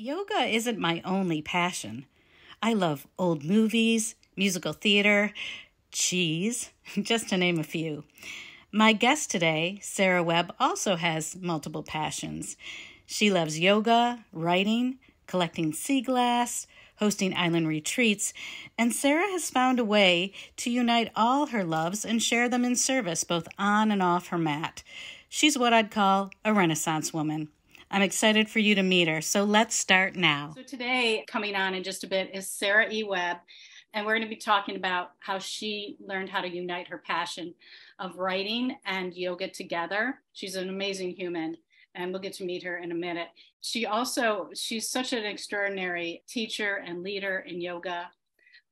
Yoga isn't my only passion. I love old movies, musical theater, cheese, just to name a few. My guest today, Sarah Webb, also has multiple passions. She loves yoga, writing, collecting sea glass, hosting island retreats, and Sarah has found a way to unite all her loves and share them in service both on and off her mat. She's what I'd call a Renaissance woman. I'm excited for you to meet her, so let's start now. So, today, coming on in just a bit, is Sarah E. Webb, and we're going to be talking about how she learned how to unite her passion of writing and yoga together. She's an amazing human and we'll get to meet her in a minute. She also, she's such an extraordinary teacher and leader in yoga.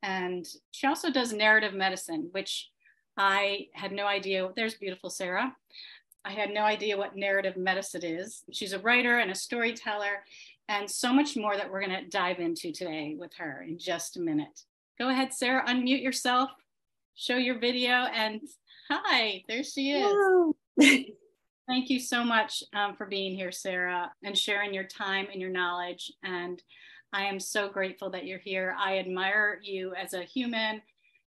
And she also does narrative medicine, which I had no idea. There's beautiful Sarah. I had no idea what narrative medicine is. She's a writer and a storyteller, and so much more that we're going to dive into today with her in just a minute. Go ahead, Sarah, unmute yourself, show your video, and hi, there she is. Thank you so much um, for being here, Sarah, and sharing your time and your knowledge. And I am so grateful that you're here. I admire you as a human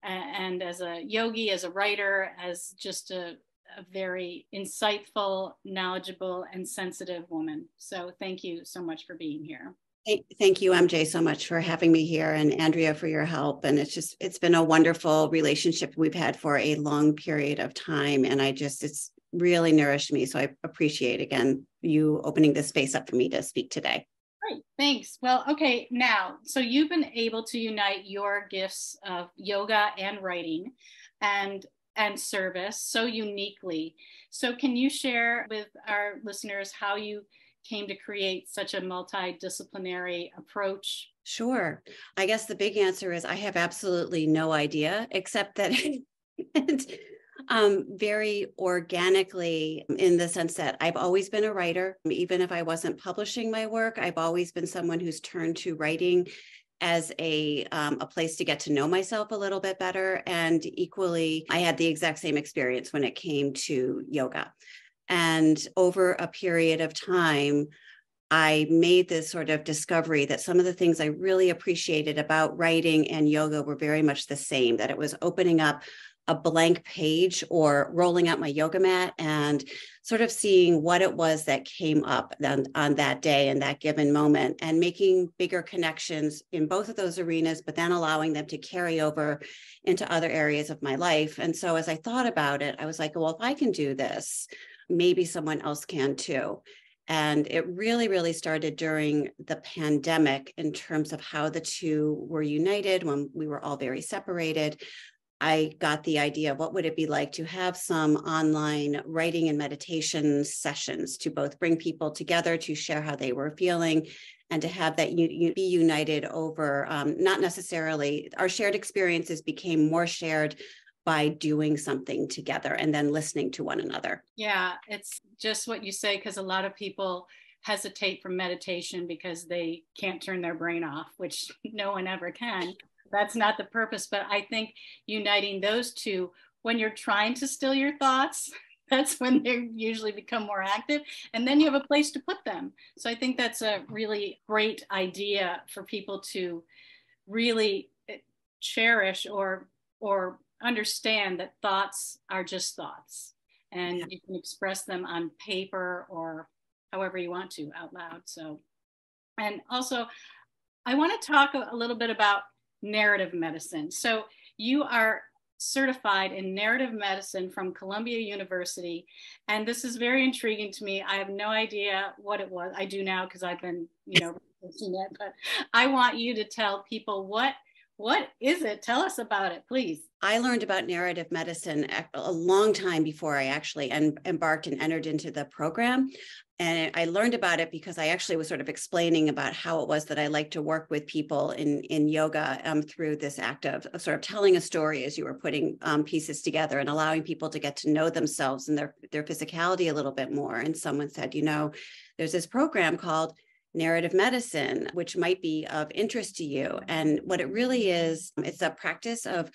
and as a yogi, as a writer, as just a, a very insightful, knowledgeable, and sensitive woman. So thank you so much for being here. Thank you, MJ, so much for having me here and Andrea for your help. And it's just, it's been a wonderful relationship we've had for a long period of time. And I just, it's really nourished me. So I appreciate again you opening this space up for me to speak today. Great, thanks. Well, okay, now, so you've been able to unite your gifts of yoga and writing and and service so uniquely. So can you share with our listeners how you came to create such a multidisciplinary approach? Sure. I guess the big answer is I have absolutely no idea, except that um, very organically in the sense that I've always been a writer. Even if I wasn't publishing my work, I've always been someone who's turned to writing as a um, a place to get to know myself a little bit better. And equally, I had the exact same experience when it came to yoga. And over a period of time, I made this sort of discovery that some of the things I really appreciated about writing and yoga were very much the same, that it was opening up a blank page or rolling out my yoga mat and sort of seeing what it was that came up then on that day and that given moment and making bigger connections in both of those arenas but then allowing them to carry over into other areas of my life and so as i thought about it i was like well if i can do this maybe someone else can too and it really, really started during the pandemic in terms of how the two were united when we were all very separated. I got the idea of what would it be like to have some online writing and meditation sessions to both bring people together to share how they were feeling and to have that you, you be united over um, not necessarily our shared experiences became more shared by doing something together and then listening to one another. Yeah, it's just what you say because a lot of people hesitate from meditation because they can't turn their brain off, which no one ever can that's not the purpose. But I think uniting those two, when you're trying to still your thoughts, that's when they usually become more active. And then you have a place to put them. So I think that's a really great idea for people to really eh, cherish or or understand that thoughts are just thoughts and yeah. you can express them on paper or however you want to out loud so and also i want to talk a little bit about narrative medicine. So you are certified in narrative medicine from Columbia University. And this is very intriguing to me. I have no idea what it was. I do now because I've been, you know, researching it, but I want you to tell people what what is it? Tell us about it, please. I learned about narrative medicine a long time before I actually embarked and entered into the program. And I learned about it because I actually was sort of explaining about how it was that I like to work with people in, in yoga um, through this act of, of, sort of telling a story as you were putting um, pieces together and allowing people to get to know themselves and their, their physicality a little bit more. And someone said, you know, there's this program called narrative medicine, which might be of interest to you. And what it really is, it's a practice of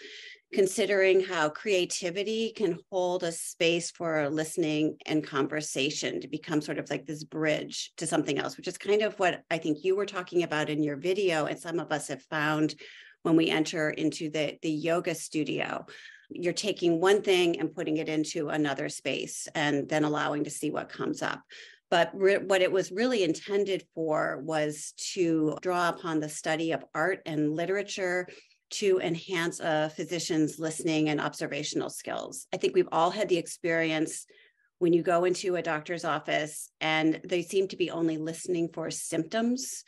considering how creativity can hold a space for listening and conversation to become sort of like this bridge to something else, which is kind of what I think you were talking about in your video, and some of us have found when we enter into the, the yoga studio. You're taking one thing and putting it into another space and then allowing to see what comes up. But re- what it was really intended for was to draw upon the study of art and literature to enhance a physician's listening and observational skills. I think we've all had the experience when you go into a doctor's office and they seem to be only listening for symptoms.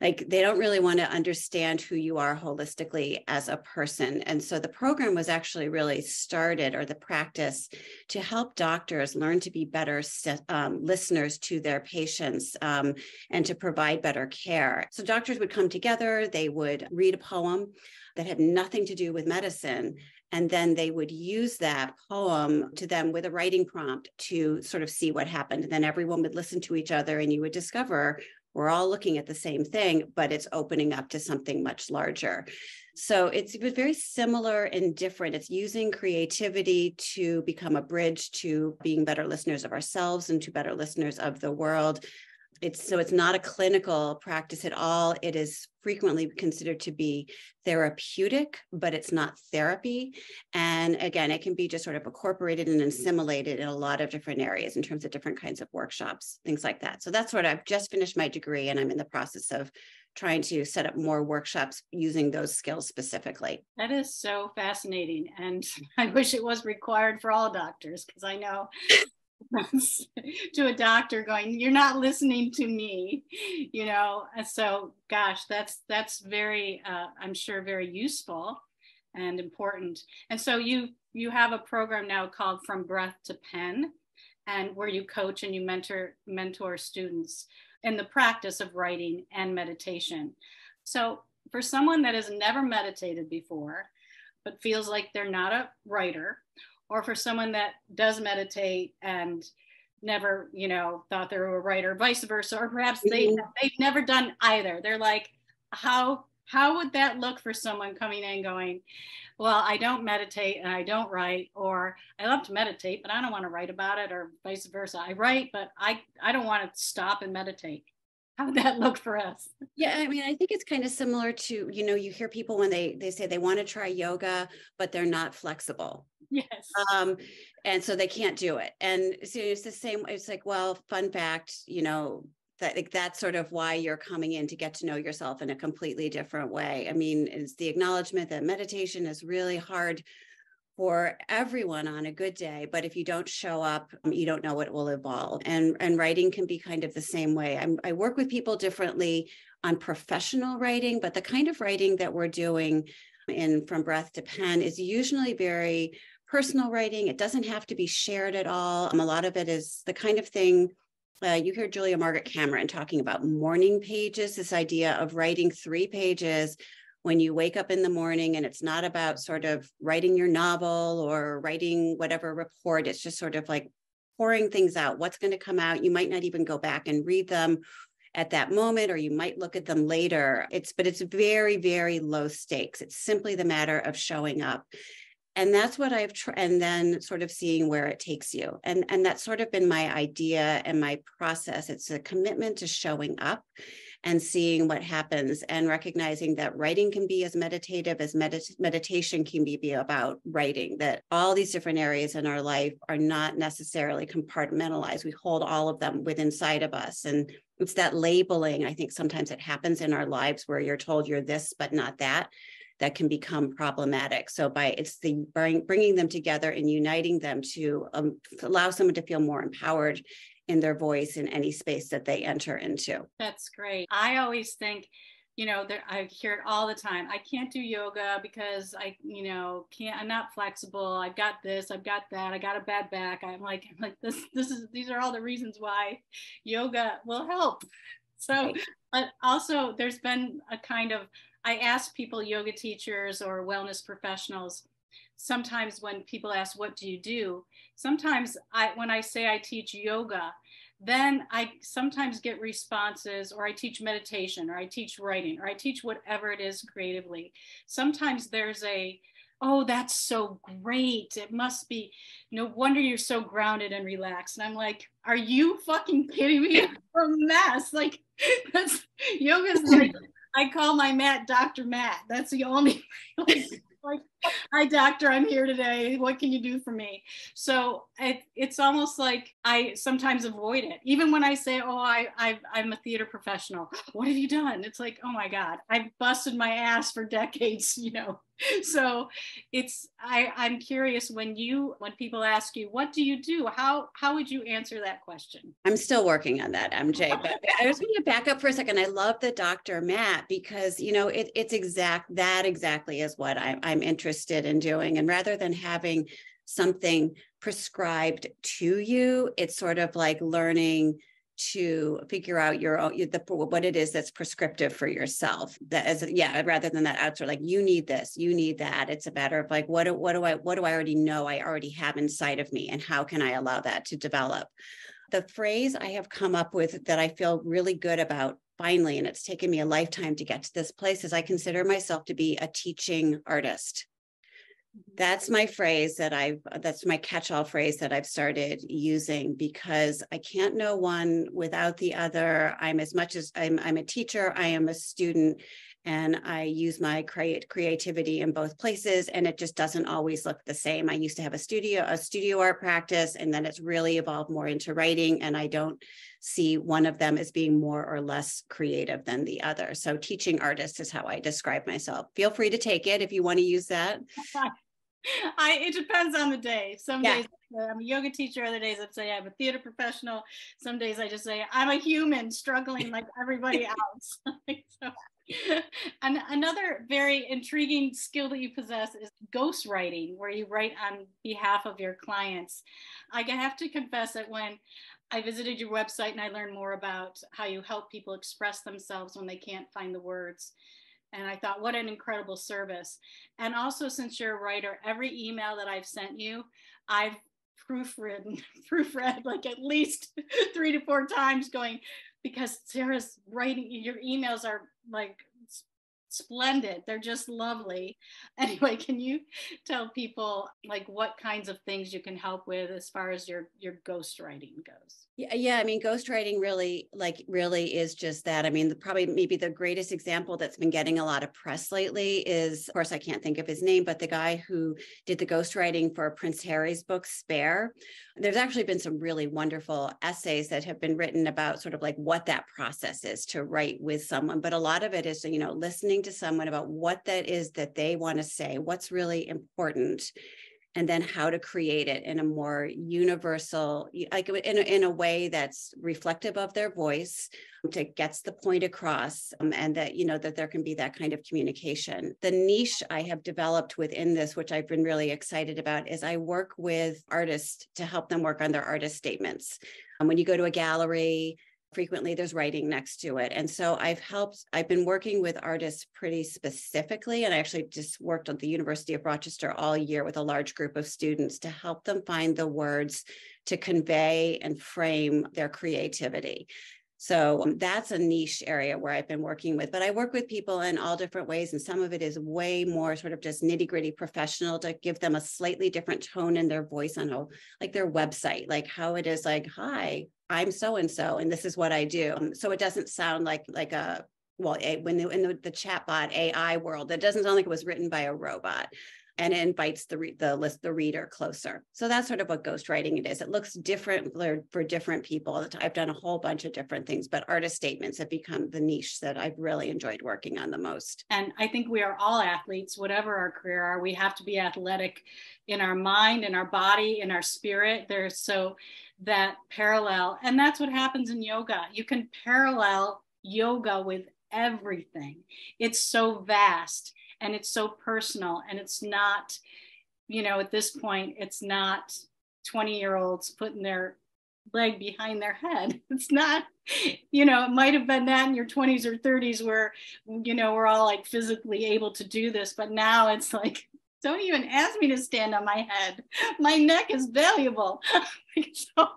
Like they don't really want to understand who you are holistically as a person. And so the program was actually really started or the practice to help doctors learn to be better um, listeners to their patients um, and to provide better care. So doctors would come together they would read a poem that had nothing to do with medicine and then they would use that poem to them with a writing prompt to sort of see what happened and then everyone would listen to each other and you would discover we're all looking at the same thing, but it's opening up to something much larger. So it's very similar and different. It's using creativity to become a bridge to being better listeners of ourselves and to better listeners of the world it's so it's not a clinical practice at all it is frequently considered to be therapeutic but it's not therapy and again it can be just sort of incorporated and assimilated in a lot of different areas in terms of different kinds of workshops things like that so that's what i've just finished my degree and i'm in the process of trying to set up more workshops using those skills specifically. That is so fascinating. And I wish it was required for all doctors because I know to a doctor going you're not listening to me you know? So gosh that's that's very uh, i'm sure very useful and important. And so you you have a program now called from breath to pen and where you coach and you mentor mentor students in the practice of writing and meditation. So for someone that has never meditated before but feels like they're not a writer or for someone that does meditate and never you know thought they were a writer vice versa or perhaps they mm-hmm. they've never done either. They're like how how would that look for someone coming in going well i don't meditate and i don't write or i love to meditate but i don't want to write about it or vice versa. I write but i i don't want to stop and meditate. How would that look for us? Yeah i mean i think it's kind of similar to you know you hear people when they they say they want to try yoga but they're not flexible yes. Um and so they can't do it. And so it's the same it's like well fun fact you know that like, that's sort of why you're coming in to get to know yourself in a completely different way. I mean it's the acknowledgement that meditation is really hard for everyone on a good day but if you don't show up um, you don't know what will evolve. And and writing can be kind of the same way. I'm, i work with people differently on professional writing but the kind of writing that we're doing in from breath to pen is usually very personal writing it doesn't have to be shared at all. Um, a lot of it is the kind of thing uh, you hear Julia Margaret Cameron talking about morning pages, this idea of writing three pages when you wake up in the morning and it's not about sort of writing your novel or writing whatever report. It's just sort of like pouring things out what's going to come out. You might not even go back and read them at that moment or you might look at them later. It's but it's very very low stakes. It's simply the matter of showing up and that's what i've tried and then sort of seeing where it takes you and and that's sort of been my idea and my process it's a commitment to showing up and seeing what happens and recognizing that writing can be as meditative as medit- meditation can be, be about writing, that all these different areas in our life are not necessarily compartmentalized. We hold all of them within inside of us. And it's that labeling, I think sometimes it happens in our lives where you're told you're this, but not that that can become problematic. So by it's the bring, bringing them together and uniting them to um, allow someone to feel more empowered in their voice in any space that they enter into. That's great. I always think, you know, that I hear it all the time. I can't do yoga because I, you know, can't. I'm not flexible. I've got this. I've got that. I got a bad back. I'm like, I'm like this. This is. These are all the reasons why yoga will help. So, but also, there's been a kind of. I ask people, yoga teachers or wellness professionals, sometimes when people ask what do you do sometimes i when i say i teach yoga then i sometimes get responses or i teach meditation or i teach writing or i teach whatever it is creatively sometimes there's a oh, that's so great. It must be, no wonder you're so grounded and relaxed. And I'm like, are you fucking kidding me? I'm a mess. Like, that's yoga's like, I call my mat Dr. Matt. That's the only, like, hi doctor, I'm here today. What can you do for me? So it, it's almost like I sometimes avoid it. Even when I say, oh, I, I, I'm a theater professional. What have you done? It's like, oh my God, I've busted my ass for decades, you know. So it's I, I'm curious when you when people ask you, what do you do? How how would you answer that question? I'm still working on that, MJ. But I was going to back up for a second. I love the Dr. Matt because you know it, it's exact that exactly is what I'm I'm interested in doing. And rather than having something prescribed to you, it's sort of like learning to figure out your own the, what it is that's prescriptive for yourself. That is yeah rather than that answer like you need this you need that. It's a matter of like what do, what do i what do i already know i already have inside of me and how can i allow that to develop? The phrase i have come up with that i feel really good about finally and it's taken me a lifetime to get to this place is i consider myself to be a teaching artist that's my phrase that I've that's my catch-all phrase that I've started using because I can't know one without the other. I'm as much as I'm I'm a teacher, I am a student and I use my create creativity in both places and it just doesn't always look the same. I used to have a studio a studio art practice and then it's really evolved more into writing and I don't see one of them as being more or less creative than the other. So teaching artist is how I describe myself. Feel free to take it if you want to use that. I it depends on the day. Some yeah. days I'm a yoga teacher, other days I'd say I'm a theater professional. Some days I just say I'm a human struggling like everybody else. so, and another very intriguing skill that you possess is ghostwriting, where you write on behalf of your clients. I have to confess that when I visited your website and I learned more about how you help people express themselves when they can't find the words. And I thought, what an incredible service. And also, since you're a writer, every email that I've sent you, I've proofread, proofread like at least three to four times going, because Sarah's writing, your emails are like splendid. They're just lovely. Anyway, can you tell people like what kinds of things you can help with as far as your your ghostwriting goes? Yeah, yeah. I mean, ghostwriting really, like, really is just that. I mean, the, probably maybe the greatest example that's been getting a lot of press lately is, of course, I can't think of his name, but the guy who did the ghostwriting for Prince Harry's book Spare. There's actually been some really wonderful essays that have been written about sort of like what that process is to write with someone. But a lot of it is, you know, listening to someone about what that is that they want to say, what's really important and then how to create it in a more universal like in a, in a way that's reflective of their voice to gets the point across um, and that you know that there can be that kind of communication. The niche i have developed within this which i've been really excited about is i work with artists to help them work on their artist statements. Um, when you go to a gallery frequently there's writing next to it and so i've helped i've been working with artists pretty specifically and i actually just worked at the university of rochester all year with a large group of students to help them find the words to convey and frame their creativity so um, that's a niche area where I've been working with, but I work with people in all different ways. And some of it is way more sort of just nitty gritty professional to give them a slightly different tone in their voice on how, like their website, like how it is like, hi, I'm so and so, and this is what I do. Um, so it doesn't sound like like a well, a, when the, in the, the chatbot AI world, it doesn't sound like it was written by a robot and it invites the re- the list the reader closer. So that's sort of what ghostwriting it is. It looks different for, for different people. I've done a whole bunch of different things, but artist statements have become the niche that I've really enjoyed working on the most. And I think we are all athletes, whatever our career are. We have to be athletic in our mind, in our body, in our spirit. There's so that parallel, and that's what happens in yoga. You can parallel yoga with everything. It's so vast and it's so personal and it's not you know at this point it's not 20 year olds putting their leg behind their head it's not you know it might have been that in your 20s or 30s where you know we're all like physically able to do this but now it's like don't even ask me to stand on my head my neck is valuable so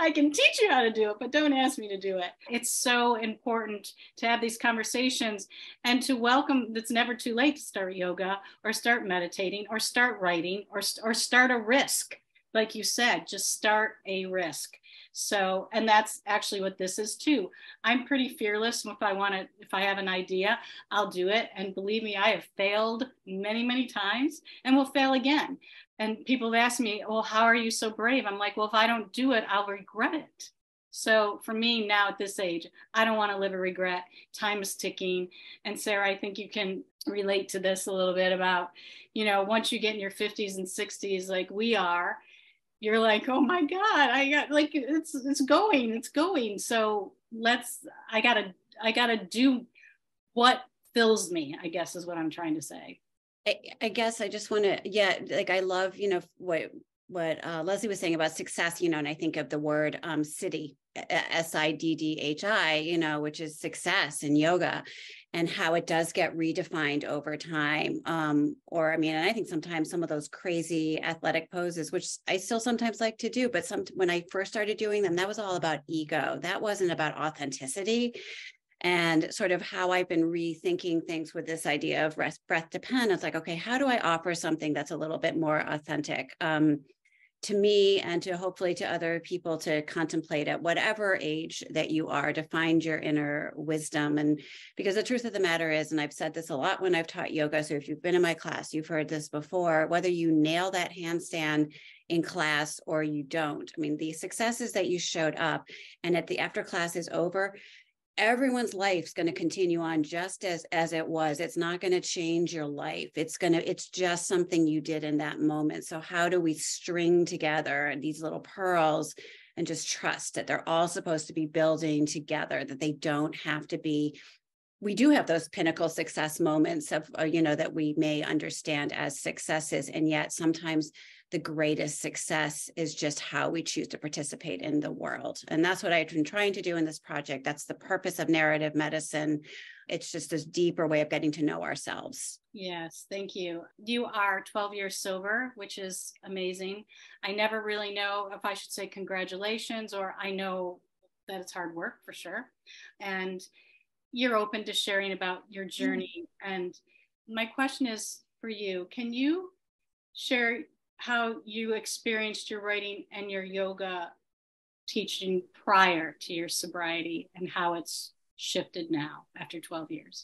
I can teach you how to do it, but don't ask me to do it. It's so important to have these conversations and to welcome it's never too late to start yoga or start meditating or start writing or, or start a risk. Like you said, just start a risk. So, and that's actually what this is too. I'm pretty fearless. If I want to, if I have an idea, I'll do it. And believe me, I have failed many, many times and will fail again and people have asked me, well, how are you so brave? I'm like, well, if I don't do it, I'll regret it. So for me now at this age, I don't want to live a regret. Time is ticking. And Sarah, I think you can relate to this a little bit about, you know, once you get in your 50s and 60s, like we are, you're like, oh my God, I got like it's it's going, it's going. So let's I gotta I gotta do what fills me, I guess is what I'm trying to say. I, I guess I just want to, yeah, like I love, you know, what what uh, Leslie was saying about success, you know, and I think of the word um, siddhi, S I D D H I, you know, which is success in yoga and how it does get redefined over time. Um, or, I mean, and I think sometimes some of those crazy athletic poses, which I still sometimes like to do, but some when I first started doing them, that was all about ego. That wasn't about authenticity and sort of how I've been rethinking things with this idea of rest, breath to pen. It's like, okay, how do I offer something that's a little bit more authentic um, to me and to hopefully to other people to contemplate at whatever age that you are to find your inner wisdom. And because the truth of the matter is, and I've said this a lot when I've taught yoga, so if you've been in my class, you've heard this before, whether you nail that handstand in class or you don't. I mean, the successes that you showed up and at the after class is over, everyone's life's going to continue on just as as it was. It's not going to change your life. It's going to it's just something you did in that moment. So how do we string together these little pearls and just trust that they're all supposed to be building together that they don't have to be we do have those pinnacle success moments of uh, you know that we may understand as successes and yet sometimes the greatest success is just how we choose to participate in the world. And that's what I've been trying to do in this project. That's the purpose of narrative medicine. It's just this deeper way of getting to know ourselves. Yes, thank you. You are 12 years sober, which is amazing. I never really know if I should say congratulations or I know that it's hard work for sure. And you're open to sharing about your mm-hmm. journey. And my question is for you can you share how you experienced your writing and your yoga teaching prior to your sobriety and how it's shifted now after 12 years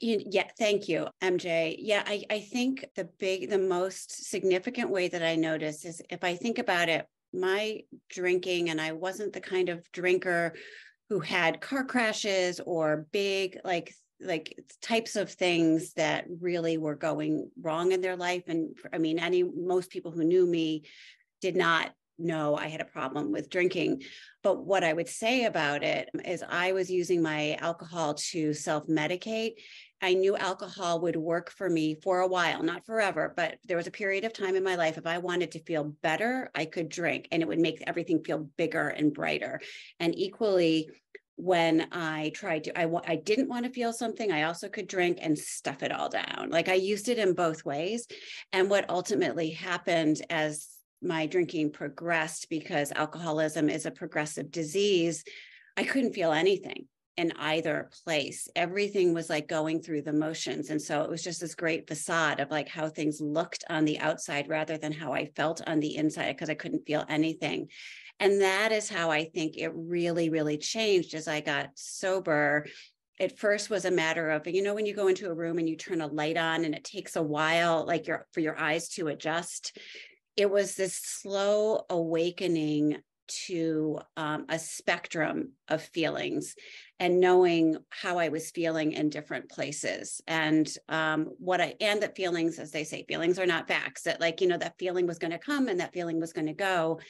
yeah thank you mj yeah I, I think the big the most significant way that i notice is if i think about it my drinking and i wasn't the kind of drinker who had car crashes or big like like types of things that really were going wrong in their life. And i mean any most people who knew me did not know i had a problem with drinking. But what i would say about it is i was using my alcohol to self medicate i knew alcohol would work for me for a while not forever but there was a period of time in my life if i wanted to feel better i could drink and it would make everything feel bigger and brighter and equally when I tried to, I, I didn't want to feel something, I also could drink and stuff it all down. Like I used it in both ways. And what ultimately happened as my drinking progressed, because alcoholism is a progressive disease, I couldn't feel anything in either place. Everything was like going through the motions. And so it was just this great facade of like how things looked on the outside rather than how I felt on the inside because I couldn't feel anything. And that is how I think it really, really changed as I got sober. It first was a matter of, you know, when you go into a room and you turn a light on and it takes a while, like your for your eyes to adjust. It was this slow awakening to um, a spectrum of feelings and knowing how I was feeling in different places and um, what I and that feelings, as they say, feelings are not facts. That like you know that feeling was going to come and that feeling was going to go,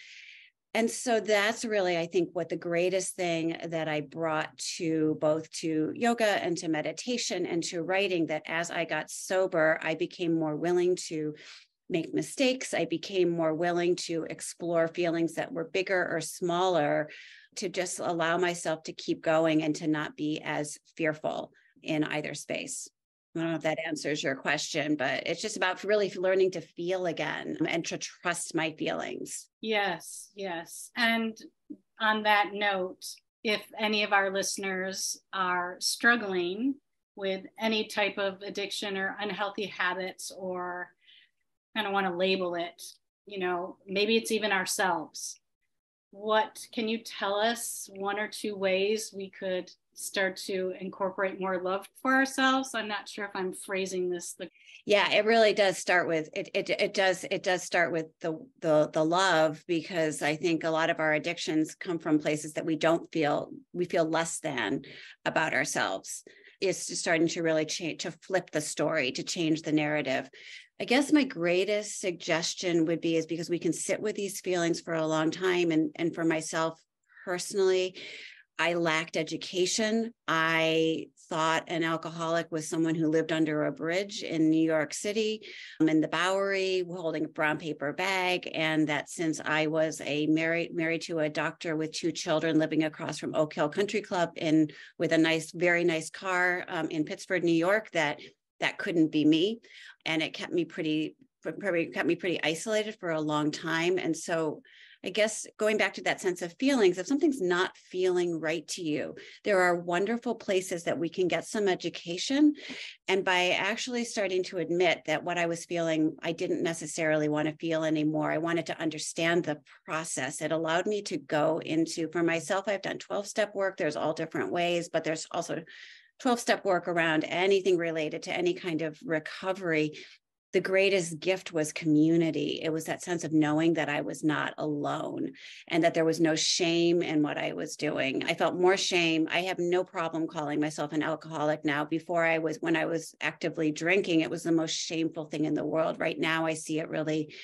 and so that's really i think what the greatest thing that i brought to both to yoga and to meditation and to writing that as i got sober i became more willing to make mistakes i became more willing to explore feelings that were bigger or smaller to just allow myself to keep going and to not be as fearful in either space I don't know if that answers your question, but it's just about really learning to feel again and to trust my feelings. Yes, yes. And on that note, if any of our listeners are struggling with any type of addiction or unhealthy habits, or I don't want to label it, you know, maybe it's even ourselves. What can you tell us one or two ways we could start to incorporate more love for ourselves? I'm not sure if i'm phrasing this the yeah it really does start with it it, it does it does start with the the the love because i think a lot of our addictions come from places that we don't feel we feel less than about ourselves. Is starting to really change to flip the story to change the narrative I guess my greatest suggestion would be is because we can sit with these feelings for a long time and and for myself personally I lacked education. I thought an alcoholic was someone who lived under a bridge in New York City um, in the Bowery holding a brown paper bag. And that since I was a married married to a doctor with two children living across from Oak Hill Country Club in with a nice, very nice car um, in Pittsford, New York, that that couldn't be me. And it kept me pretty probably kept me pretty isolated for a long time. And so I guess going back to that sense of feelings, if something's not feeling right to you, there are wonderful places that we can get some education. And by actually starting to admit that what I was feeling, I didn't necessarily want to feel anymore, I wanted to understand the process. It allowed me to go into, for myself, I've done 12 step work. There's all different ways, but there's also 12 step work around anything related to any kind of recovery the greatest gift was community. It was that sense of knowing that I was not alone and that there was no shame in what I was doing. I felt more shame. I have no problem calling myself an alcoholic now. Before I was, when I was actively drinking, it was the most shameful thing in the world. Right now, I see it really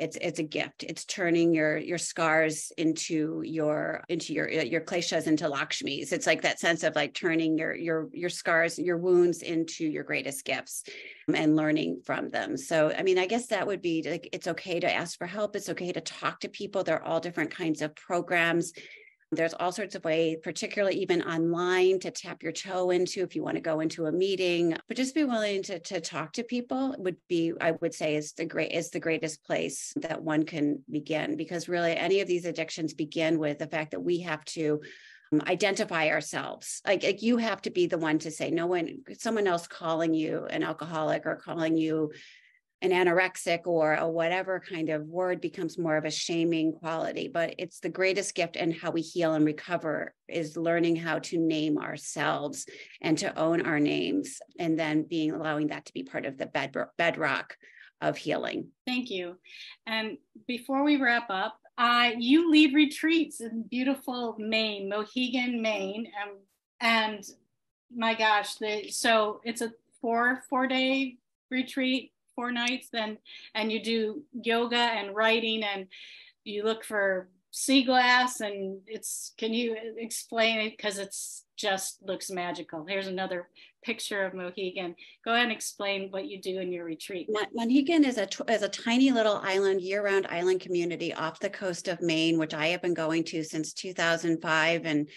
it's it's a gift. It's turning your your scars into your into your uh, your kleshas into lakshmis it's like that sense of like turning your your your scars your wounds into your greatest gifts and learning from them. So i mean i guess that would be like it's okay to ask for help. It's okay to talk to people. There are all different kinds of programs there's all sorts of ways, particularly even online, to tap your toe into if you want to go into a meeting. But just be willing to to talk to people would be, I would say, is the great is the greatest place that one can begin because really any of these addictions begin with the fact that we have to um, identify ourselves like, like, you have to be the one to say no one someone else calling you an alcoholic or calling you an anorexic or a whatever kind of word becomes more of a shaming quality but it's the greatest gift and how we heal and recover is learning how to name ourselves and to own our names and then being allowing that to be part of the bedrock of healing. Thank you. And before we wrap up uh, you lead retreats in beautiful maine Monhegan maine and, and my gosh the, so it's a four four day retreat four nights then and you do yoga and writing and you look for sea glass and it's can you explain it? Because it's just looks magical. Here's another picture of Monhegan. Go ahead and explain what you do in your retreat. Monhegan is a is a tiny little island year-round island community off the coast of maine which i have been going to since 2005 and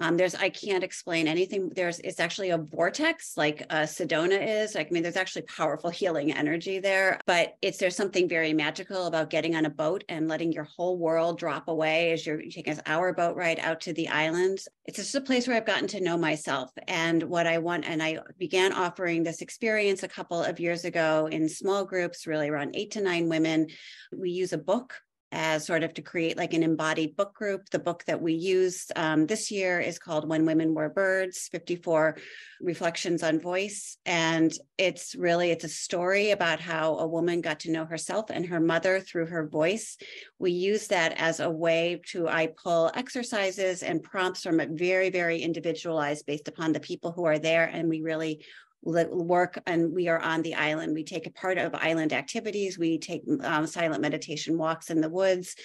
um, there's I can't explain anything. There's it's actually a vortex like uh, Sedona is. Like, I mean, there's actually powerful healing energy there. But it's there's something very magical about getting on a boat and letting your whole world drop away as you're taking us hour boat ride out to the islands. It's just a place where I've gotten to know myself and what I want. And I began offering this experience a couple of years ago in small groups, really around eight to nine women. We use a book as sort of to create like an embodied book group. The book that we use um, this year is called When Women Were Birds, 54 Reflections on Voice. And it's really, it's a story about how a woman got to know herself and her mother through her voice. We use that as a way to, I pull exercises and prompts from it very, very individualized based upon the people who are there. And we really work and we are on the island. We take a part of island activities. We take um, silent meditation walks in the woods.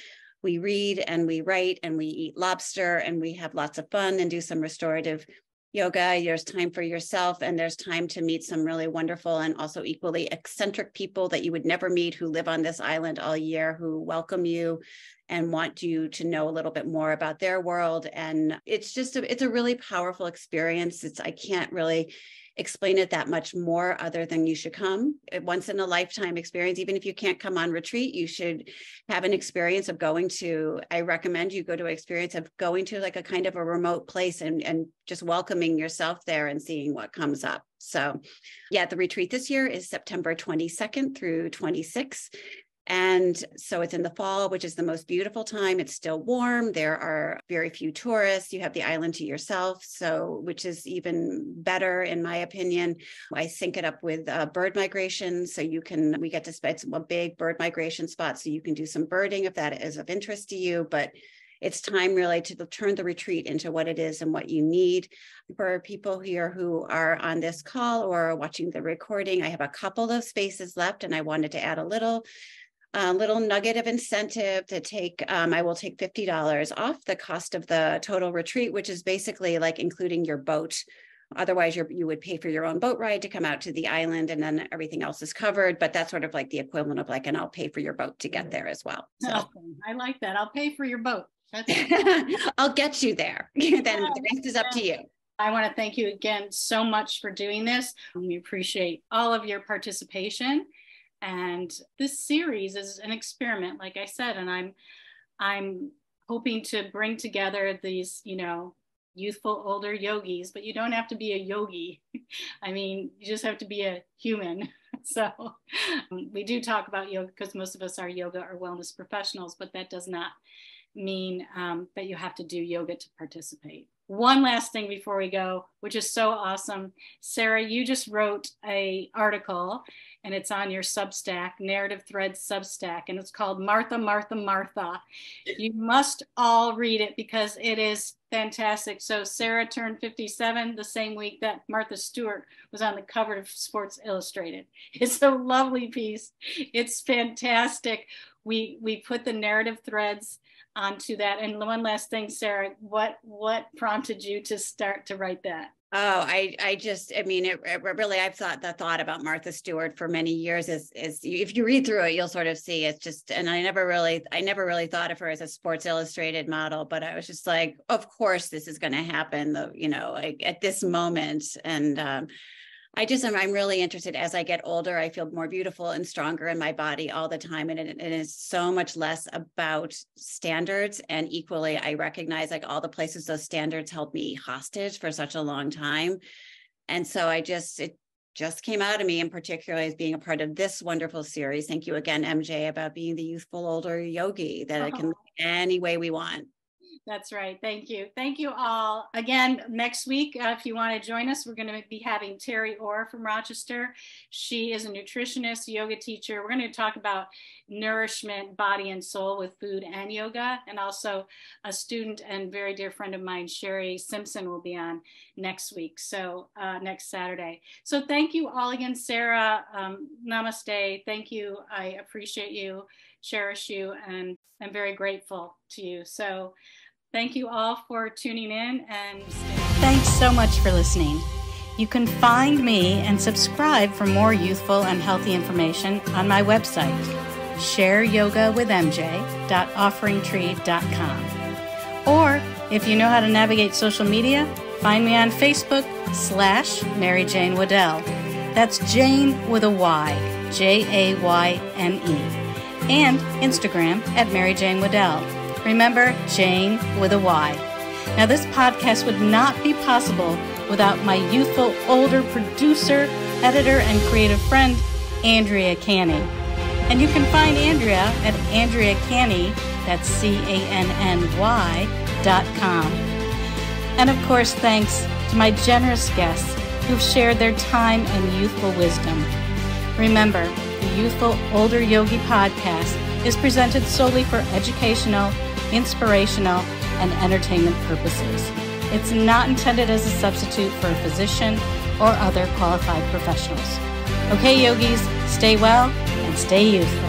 We read and we write and we eat lobster and we have lots of fun and do some restorative yoga. There's time for yourself and there's time to meet some really wonderful and also equally eccentric people that you would never meet who live on this island all year, who welcome you and want you to know a little bit more about their world. And it's just, a, it's a really powerful experience. It's, I can't really explain it that much more other than you should come. Once in a lifetime experience, even if you can't come on retreat, you should have an experience of going to, I recommend you go to experience of going to like a kind of a remote place and, and just welcoming yourself there and seeing what comes up. So yeah, the retreat this year is September 22nd through 26th. And so it's in the fall, which is the most beautiful time. It's still warm. There are very few tourists. You have the island to yourself. So, which is even better, in my opinion. I sync it up with uh, bird migration. So you can, we get to spend a big bird migration spot. So you can do some birding if that is of interest to you. But it's time really to turn the retreat into what it is and what you need. For people here who are on this call or watching the recording, I have a couple of spaces left and I wanted to add a little a little nugget of incentive to take um, i will take $50 off the cost of the total retreat which is basically like including your boat. Otherwise you you would pay for your own boat ride to come out to the island and then everything else is covered but that's sort of like the equivalent of like and i'll pay for your boat to get there as well. So awesome. i like that. I'll pay for your boat. I'll get you there. Then the rest is up to you. I want to thank you again so much for doing this. We appreciate all of your participation and this series is an experiment like i said and i'm i'm hoping to bring together these you know youthful older yogis but you don't have to be a yogi. I mean you just have to be a human. So um, we do talk about yoga because most of us are yoga or wellness professionals but that does not mean um, that you have to do yoga to participate. One last thing before we go which is so awesome. Sarah you just wrote a article and it's on your Substack, Narrative Threads Substack, and it's called Martha, Martha, Martha. You must all read it because it is fantastic. So Sarah turned 57 the same week that Martha Stewart was on the cover of Sports Illustrated. It's a lovely piece. It's fantastic. We we put the narrative threads onto that. And one last thing, Sarah, what what prompted you to start to write that? Oh, I, I just, I mean, it, it, really, I've thought the thought about Martha Stewart for many years is, is if you read through it, you'll sort of see it's just, and I never really, I never really thought of her as a Sports Illustrated model, but I was just like, of course, this is going to happen, the, you know, like at this moment. And um, I just am, I'm really interested as I get older, I feel more beautiful and stronger in my body all the time. And it, it is so much less about standards. And equally, I recognize like all the places those standards held me hostage for such a long time. And so I just, it just came out of me, and particularly as being a part of this wonderful series. Thank you again, MJ, about being the youthful older yogi that I can oh. any way we want. That's right. Thank you. Thank you all. Again, next week, uh, if you want to join us, we're going to be having Terry Orr from Rochester. She is a nutritionist, yoga teacher. We're going to talk about nourishment, body and soul with food and yoga. And also a student and very dear friend of mine, Sherry Simpson, will be on next week. So uh, next Saturday. So thank you all again, Sarah. Um, namaste. Thank you. I appreciate you, cherish you, and I'm very grateful to you. So Thank you all for tuning in and thanks so much for listening. You can find me and subscribe for more youthful and healthy information on my website, shareyogawithmj.offeringtree.com. Or if you know how to navigate social media, find me on Facebook slash Mary Jayne Waddell. That's Jane with a Y, J A Y N E. And Instagram at Mary Jayne Waddell. Remember, Jane with a Y. Now, this podcast would not be possible without my youthful older producer, editor, and creative friend, Andrea Canny. And you can find Andrea at Andrea Canny, that's C A N N Y, dot com. And of course, thanks to my generous guests who've shared their time and youthful wisdom. Remember, the Youthful Older Yogi podcast is presented solely for educational inspirational, and entertainment purposes. It's not intended as a substitute for a physician or other qualified professionals. Okay, yogis, stay well and stay youthful.